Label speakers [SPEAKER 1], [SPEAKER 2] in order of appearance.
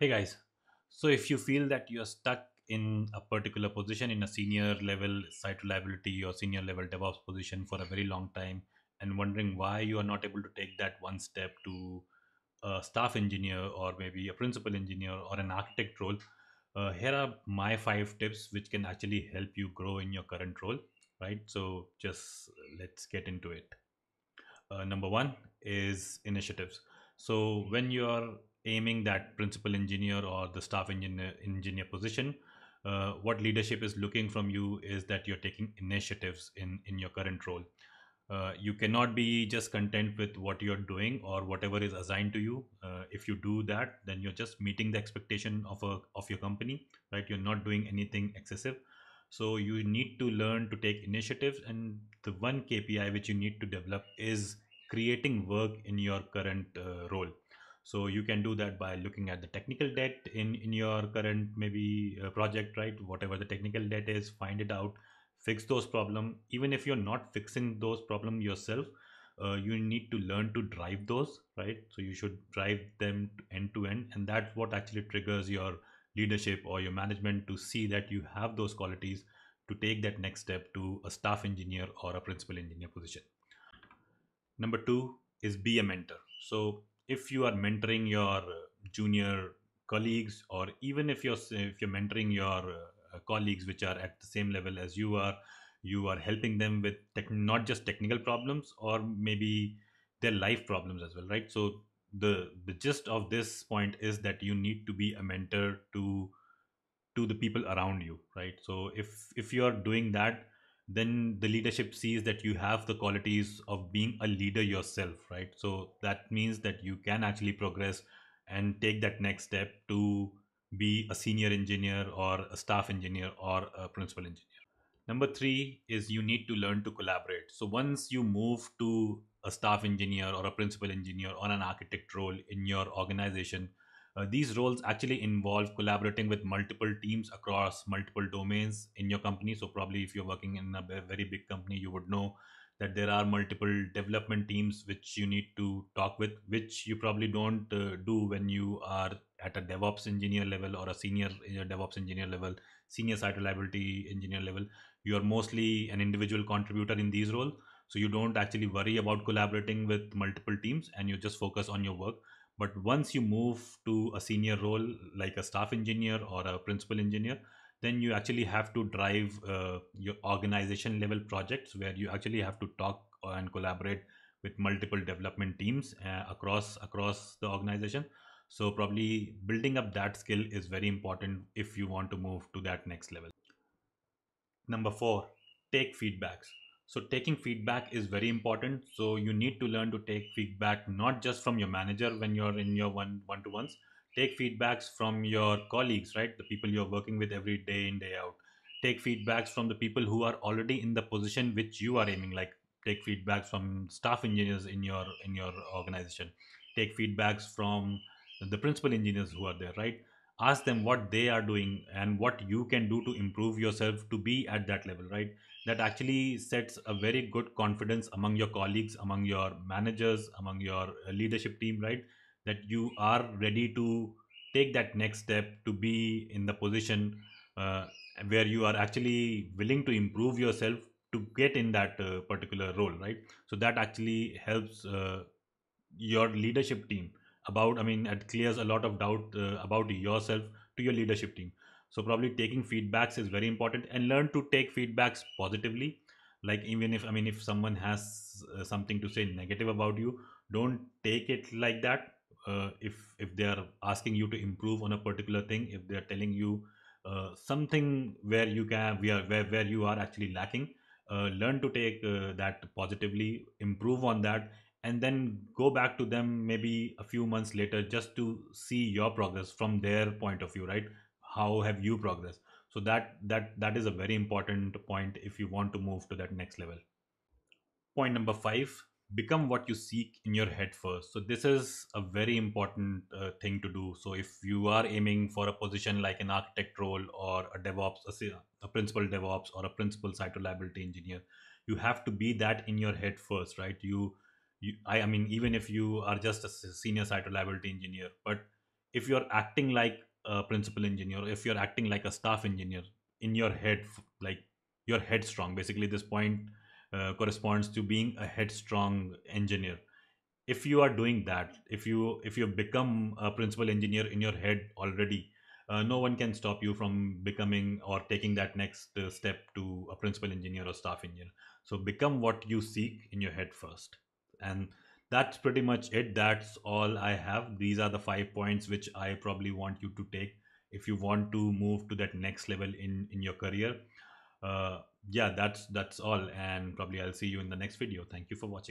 [SPEAKER 1] Hey guys, so if you feel that you're stuck in a particular position in a senior level site reliability or senior level DevOps position for a very long time and wondering why you are not able to take that one step to a staff engineer or maybe a principal engineer or an architect role, uh, here are my five tips which can actually help you grow in your current role, right? So just let's get into it. Uh, number one is initiatives. So when you're aiming that principal engineer or the staff engineer engineer position, uh, what leadership is looking from you is that you're taking initiatives in in your current role. Uh, you cannot be just content with what you're doing or whatever is assigned to you. Uh, if you do that, then you're just meeting the expectation of a of your company, right? You're not doing anything excessive. So you need to learn to take initiatives, and the one KPI which you need to develop is creating work in your current uh, role so you can do that by looking at the technical debt in in your current maybe uh, project right? Whatever the technical debt is find it out fix those problem. Even if you're not fixing those problem yourself uh, you need to learn to drive those right? So you should drive them end to end and that's what actually triggers your leadership or your management to see that you have those qualities to take that next step to a staff engineer or a principal engineer position. Number two is be a mentor. So if you are mentoring your uh, junior colleagues or even if you're if you're mentoring your uh, colleagues which are at the same level as you are you are helping them with tech, not just technical problems or maybe their life problems as well right? So the the gist of this point is that you need to be a mentor to to the people around you right? So if if you are doing that then the leadership sees that you have the qualities of being a leader yourself right? So that means that you can actually progress and take that next step to be a senior engineer or a staff engineer or a principal engineer. Number 3 is you need to learn to collaborate. So once you move to a staff engineer or a principal engineer or an architect role in your organization uh, these roles actually involve collaborating with multiple teams across multiple domains in your company. So, probably if you're working in a very big company, you would know that there are multiple development teams which you need to talk with, which you probably don't uh, do when you are at a DevOps engineer level or a senior DevOps engineer level, senior site reliability engineer level. You are mostly an individual contributor in these roles. So, you don't actually worry about collaborating with multiple teams and you just focus on your work but once you move to a senior role like a staff engineer or a principal engineer then you actually have to drive uh, your organization level projects where you actually have to talk and collaborate with multiple development teams uh, across across the organization. So probably building up that skill is very important if you want to move to that next level. Number 4 take feedbacks so taking feedback is very important. So you need to learn to take feedback not just from your manager when you're in your one one to ones. Take feedbacks from your colleagues, right? The people you're working with every day in day out. Take feedbacks from the people who are already in the position which you are aiming. Like take feedbacks from staff engineers in your in your organization. Take feedbacks from the principal engineers who are there, right? Ask them what they are doing and what you can do to improve yourself to be at that level right? That actually sets a very good confidence among your colleagues among your managers among your uh, leadership team right? That you are ready to take that next step to be in the position uh, where you are actually willing to improve yourself to get in that uh, particular role right? So that actually helps uh, your leadership team about i mean it clears a lot of doubt uh, about yourself to your leadership team. So probably taking feedbacks is very important and learn to take feedbacks positively. Like even if i mean if someone has uh, something to say negative about you don't take it like that. Uh, if if they are asking you to improve on a particular thing if they are telling you uh, something where you can where, where where you are actually lacking uh, learn to take uh, that positively improve on that and then go back to them maybe a few months later just to see your progress from their point of view right? How have you progressed? So that that that is a very important point if you want to move to that next level. Point number 5 become what you seek in your head first. So this is a very important uh, thing to do. So if you are aiming for a position like an architect role or a devops a, a principal devops or a principal site reliability engineer you have to be that in your head first right? You you, I, I mean even if you are just a senior site reliability engineer but if you're acting like a principal engineer if you're acting like a staff engineer in your head like you're headstrong basically this point uh, corresponds to being a headstrong engineer. If you are doing that if you if you become a principal engineer in your head already uh, no one can stop you from becoming or taking that next uh, step to a principal engineer or staff engineer. So become what you seek in your head first and that's pretty much it. That's all i have. These are the five points which i probably want you to take if you want to move to that next level in in your career. Uh, yeah that's that's all and probably i'll see you in the next video. Thank you for watching